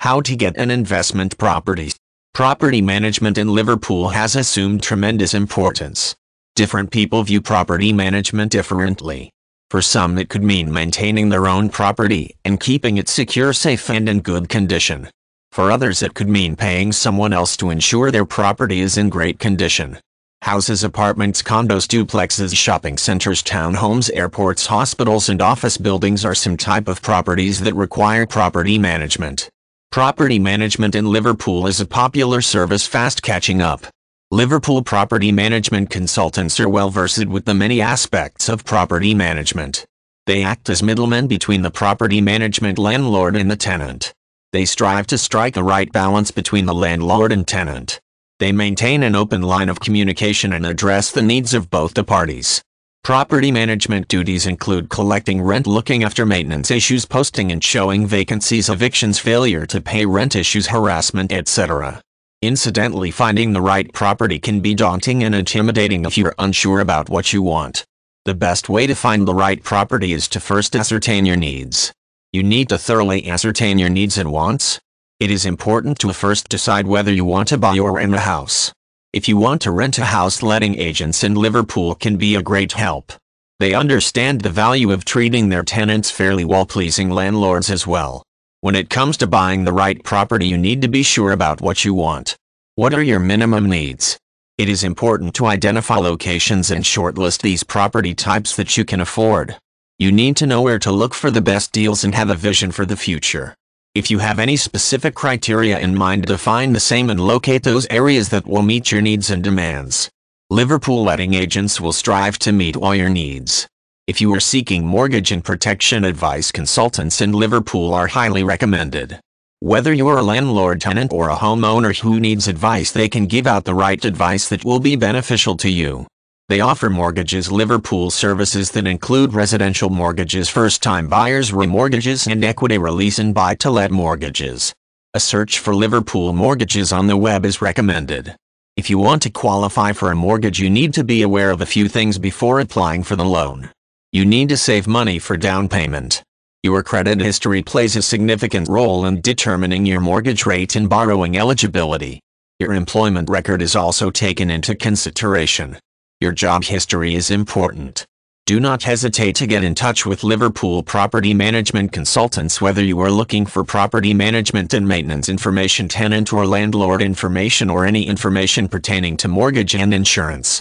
How to get an investment property. Property management in Liverpool has assumed tremendous importance. Different people view property management differently. For some it could mean maintaining their own property and keeping it secure safe and in good condition. For others it could mean paying someone else to ensure their property is in great condition. Houses, apartments, condos, duplexes, shopping centers, townhomes, airports, hospitals and office buildings are some type of properties that require property management. Property management in Liverpool is a popular service fast catching up. Liverpool property management consultants are well versed with the many aspects of property management. They act as middlemen between the property management landlord and the tenant. They strive to strike a right balance between the landlord and tenant. They maintain an open line of communication and address the needs of both the parties. Property management duties include collecting rent, looking after maintenance issues, posting and showing vacancies, evictions, failure to pay rent issues, harassment, etc. Incidentally, finding the right property can be daunting and intimidating if you're unsure about what you want. The best way to find the right property is to first ascertain your needs. You need to thoroughly ascertain your needs and wants. It is important to first decide whether you want to buy or rent a house. If you want to rent a house letting agents in Liverpool can be a great help. They understand the value of treating their tenants fairly while pleasing landlords as well. When it comes to buying the right property you need to be sure about what you want. What are your minimum needs? It is important to identify locations and shortlist these property types that you can afford. You need to know where to look for the best deals and have a vision for the future. If you have any specific criteria in mind define the same and locate those areas that will meet your needs and demands. Liverpool letting agents will strive to meet all your needs. If you are seeking mortgage and protection advice consultants in Liverpool are highly recommended. Whether you're a landlord tenant or a homeowner who needs advice they can give out the right advice that will be beneficial to you. They offer mortgages Liverpool services that include residential mortgages, first-time buyers remortgages and equity release and buy-to-let mortgages. A search for Liverpool mortgages on the web is recommended. If you want to qualify for a mortgage you need to be aware of a few things before applying for the loan. You need to save money for down payment. Your credit history plays a significant role in determining your mortgage rate and borrowing eligibility. Your employment record is also taken into consideration. Your job history is important. Do not hesitate to get in touch with Liverpool Property Management Consultants whether you are looking for property management and maintenance information tenant or landlord information or any information pertaining to mortgage and insurance.